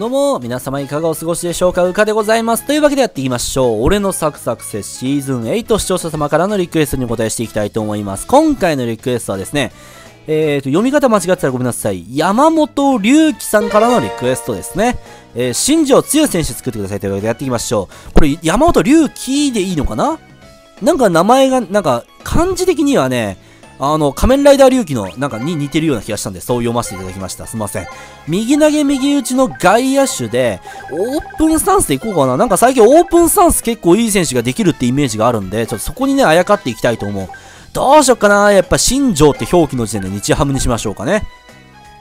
どうも、皆様いかがお過ごしでしょうかうかでございます。というわけでやっていきましょう。俺のサクサクセスシーズン8視聴者様からのリクエストにお答えしていきたいと思います。今回のリクエストはですね、えーと、読み方間違ってたらごめんなさい。山本隆樹さんからのリクエストですね。えー、新庄剛志選手作ってくださいというわけでやっていきましょう。これ、山本隆樹でいいのかな？なんか名前が、なんか、漢字的にはね、あの、仮面ライダー龍騎の、なんかに似てるような気がしたんで、そう読ませていただきました。すいません。右投げ右打ちの外野手で、オープンスタンスでいこうかな。なんか最近オープンスタンス結構いい選手ができるってイメージがあるんで、ちょっとそこにね、あやかっていきたいと思う。どうしよっかな。やっぱ新庄って表記の時点で日ハムにしましょうかね。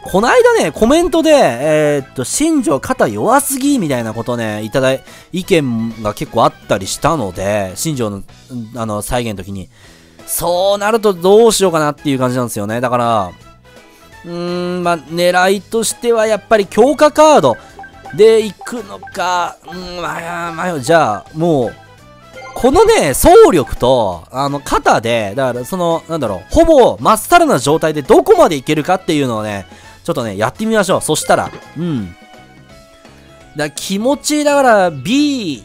こないだね、コメントで、えー、っと、新庄肩弱すぎみたいなことね、いただい、意見が結構あったりしたので、新庄の、あの、再現の時に。そうなるとどうしようかなっていう感じなんですよね。だから、うーん、まあ、狙いとしてはやっぱり強化カードで行くのか、うん、まあ、まあ、じゃあ、もう、このね、走力と、あの、肩で、だから、その、なんだろう、ほぼ、まっさらな状態でどこまでいけるかっていうのをね、ちょっとね、やってみましょう。そしたら、うん。だ気持ち、だから、B、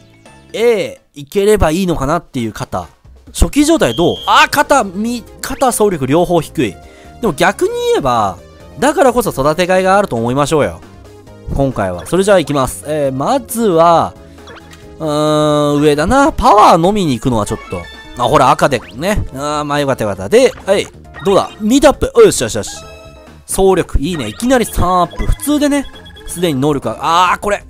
A、いければいいのかなっていう肩。初期状態どう？あ、肩、み、肩走力両方低い。でも逆に言えば、だからこそ育てがいがあると思いましょうよ。今回は。それじゃあ行きます。えー、まずは、うーん、上だな。パワー飲みに行くのはちょっと。あ、ほら、赤でね。あー、まあよかったよかった。で、はい。どうだ？ミートアップ。よしよしよし。総力。いいね。いきなり3アップ。普通でね、すでに能力が、あー、これ。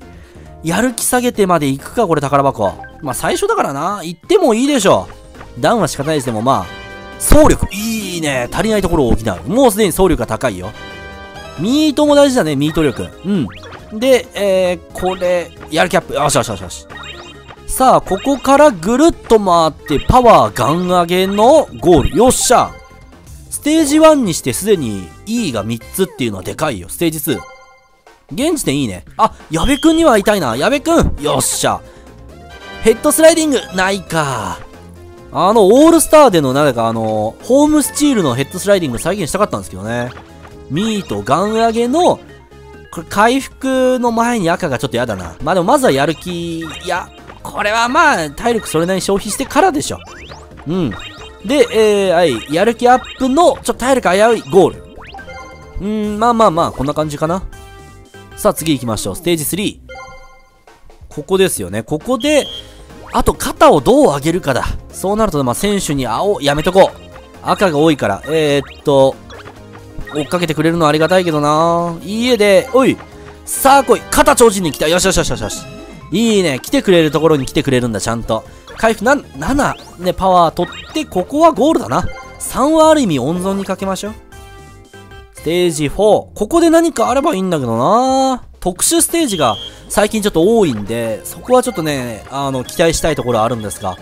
やる気下げてまで行くか、これ宝箱。まあ最初だからな。行ってもいいでしょ。ダウンは仕方ないですでもまあ、総力。いいね。足りないところを補う。もうすでに総力が高いよ。ミートも大事だね、ミート力。うん。で、えー、これ、やるキャップ。よしよしよしよし。さあ、ここからぐるっと回って、パワーガン上げのゴール。よっしゃステージ1にしてすでに E が3つっていうのはでかいよ。ステージ2。現時点いいね。あ、矢部くんには会いたいな。矢部くんよっしゃヘッドスライディングないか。あの、オールスターでの、なんかあの、ホームスチールのヘッドスライディング再現したかったんですけどね。ミート、ガン上げの、これ回復の前に赤がちょっと嫌だな。まあでもまずはやる気、いや、これはまあ、体力それなりに消費してからでしょ。うん。で、えー、はい、やる気アップの、ちょっと体力危ういゴール。うん、まあまあまあ、こんな感じかな。さあ次行きましょう。ステージ3。ここですよね。ここで、あと肩をどう上げるかだ。そうなると、まあ、選手に青、やめとこう。赤が多いから。えー、っと、追っかけてくれるのはありがたいけどないいえで、おいさあ来い肩超人に来たよしよしよしよしよしいいね来てくれるところに来てくれるんだ、ちゃんと。回復な、7、ね、パワー取って、ここはゴールだな。3はある意味温存にかけましょう。ステージ4。ここで何かあればいいんだけどな特殊ステージが最近ちょっと多いんで、そこはちょっとね、あの、期待したいところあるんですが。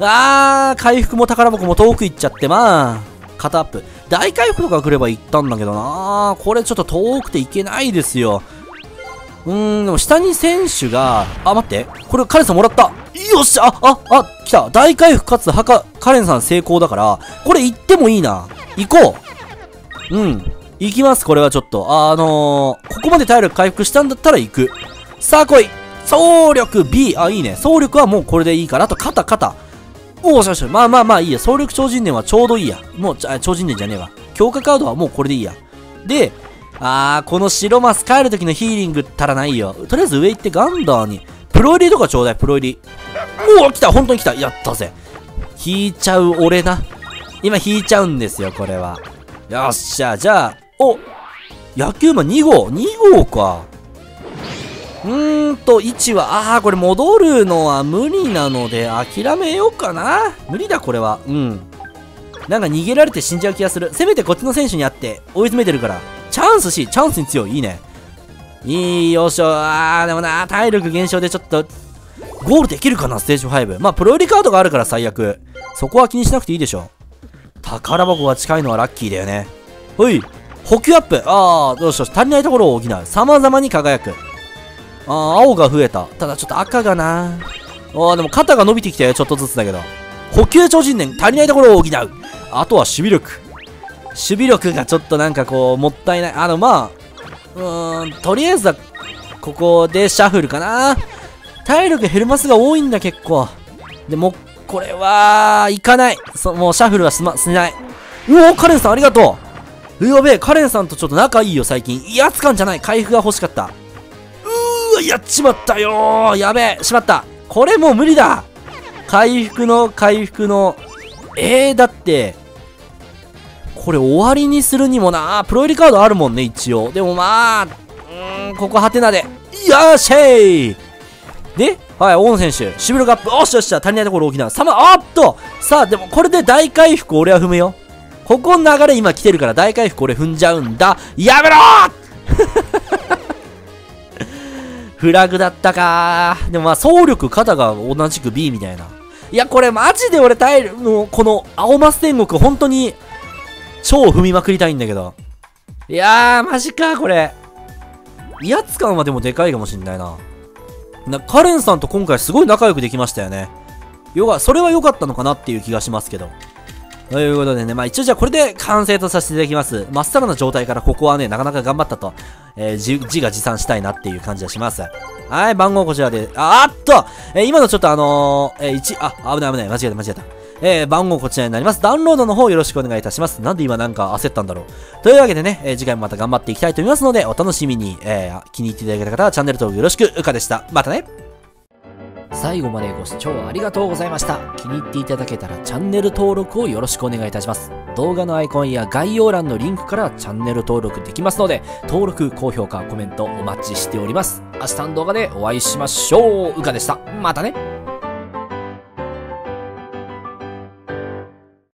あー、回復も宝箱も遠く行っちゃって、まあ、肩アップ。大回復とか来れば行ったんだけどなこれちょっと遠くて行けないですよ。うーん、でも下に選手が、あ、待って。これカレンさんもらった。よっしゃあ、あ、あ、来た。大回復かつ、はか、カレンさん成功だから、これ行ってもいいな。行こう。うん。行きます、これはちょっと。あ、のー、ここまで体力回復したんだったら行く。さあ来い総力 B! あ、いいね。総力はもうこれでいいから。あと肩、肩。おおしよしまあまあまあいいや。総力超人伝はちょうどいいや。もう、超人伝じゃねえわ。強化カードはもうこれでいいや。で、あー、この白マス帰る時のヒーリングったらないよ。とりあえず上行ってガンダーに。プロ入りとかちょうだい、プロ入り。おお来た本当に来たやったぜ。引いちゃう俺な。今引いちゃうんですよ、これは。よっしゃ、じゃあ、お野球馬2号 !2 号か。うーんと、1は、あー、これ戻るのは無理なので、諦めようかな。無理だ、これは。うん。なんか逃げられて死んじゃう気がする。せめてこっちの選手にあって追い詰めてるから。チャンスし、チャンスに強い。いいね。いいよしょ。あー、でもな、体力減少でちょっと、ゴールできるかな、ステージ5。まあ、プロ入りカードがあるから最悪。そこは気にしなくていいでしょ。宝箱が近いのはラッキーだよね。ほい。補給アップ。ああ、どうしよう。足りないところを補う。様々に輝く。ああ、青が増えた。ただちょっと赤がな。ああ、でも肩が伸びてきたよ。ちょっとずつだけど。補給超人伝。足りないところを補う。あとは守備力。守備力がちょっとなんかこう、もったいない。あの、まあ、うーん、とりあえずは、ここでシャッフルかな体力減るマスが多いんだ結構。でも、これは、いかない。そもうシャッフルはしま、しない。うおカレンさんありがとうううやべえ、カレンさんとちょっと仲いいよ最近。威圧感じゃない。回復が欲しかった。うーわ、やっちまったよやべえ、しまった。これもう無理だ回復の回復の、えー、だって、これ終わりにするにもな、プロ入りカードあるもんね、一応。でもまあ、うーん、ここハテナで。よっしゃいで、はい、大野選手、シビルカップ、おっしゃおっしゃ、足りないところ大きな。さま、おっとさあ、でもこれで大回復俺は踏むよ。ここの流れ今来てるから大回復俺踏んじゃうんだ。やめろ フラグだったかでもまあ、総力肩が同じく B みたいな。いや、これマジで俺耐える、もう、この、青マス天国、本当に、超踏みまくりたいんだけど。いやー、マジか、これ。威圧感はでもでかいかもしんないな。な、カレンさんと今回すごい仲良くできましたよね。よか、それは良かったのかなっていう気がしますけど。ということでね、まあ一応じゃあこれで完成とさせていただきます。まっさらな状態からここはね、なかなか頑張ったと、えー、字が持参したいなっていう感じがします。はい、番号こちらで、あーっと、えー、今のちょっとあのー、えー、1、あ、危ない危ない、間違えた間違えた。えー、番号こちらになります。ダウンロードの方よろしくお願いいたします。なんで今なんか焦ったんだろう。というわけでね、えー、次回もまた頑張っていきたいと思いますので、お楽しみに、えー、気に入っていただけた方はチャンネル登録よろしく、うかでした。またね最後までご視聴ありがとうございました。気に入っていただけたらチャンネル登録をよろしくお願いいたします。動画のアイコンや概要欄のリンクからチャンネル登録できますので、登録、高評価、コメントお待ちしております。明日の動画でお会いしましょう。うかでした。またね。